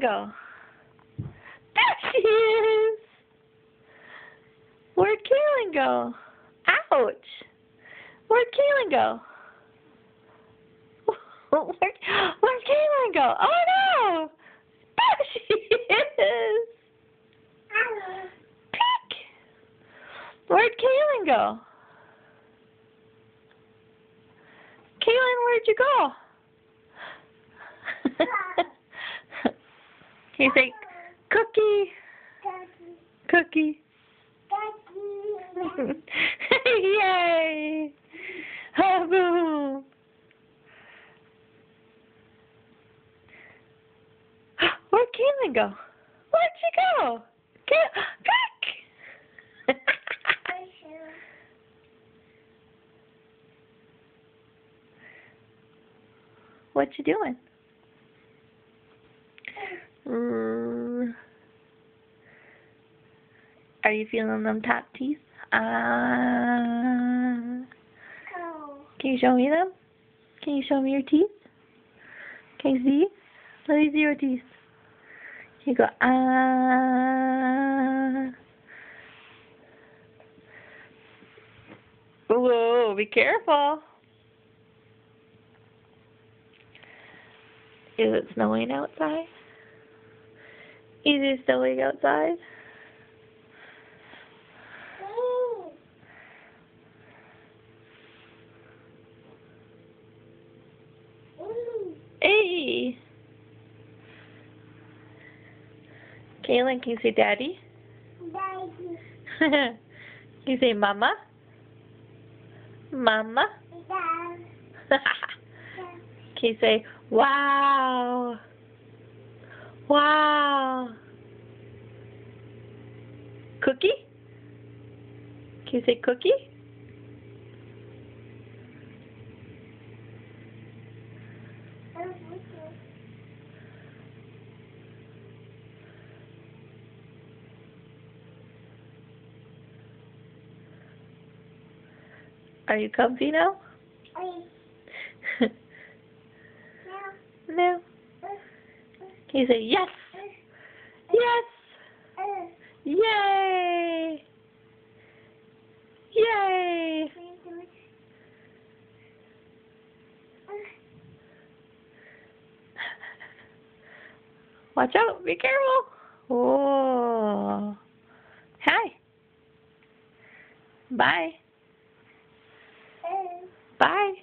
Go? There she is! Where'd Kaelin go? Ouch! Where'd Kaelin go? Where, where'd Kaelin go? Oh no! There she is! Peek! Where'd Kaelin go? Kaelin, where'd you go? He's like, cookie, cookie. Yay! Boom. Where'd Kaelin go? Where'd she go? Cook! what you doing? Mm. Are you feeling them top teeth? Uh, can you show me them? Can you show me your teeth? Can you see? Let me see your teeth. You go, ah. Whoa, be careful. Is it snowing outside? Is it snowing outside? Kaelin, can you say daddy? Daddy. can you say mama? Mama? Dad. can you say wow? Wow. Cookie? Can you say cookie? Are you comfy now? no. Can you say yes? Yes! Yay! Yay! Watch out, be careful. Oh. Hi. Bye. Bye.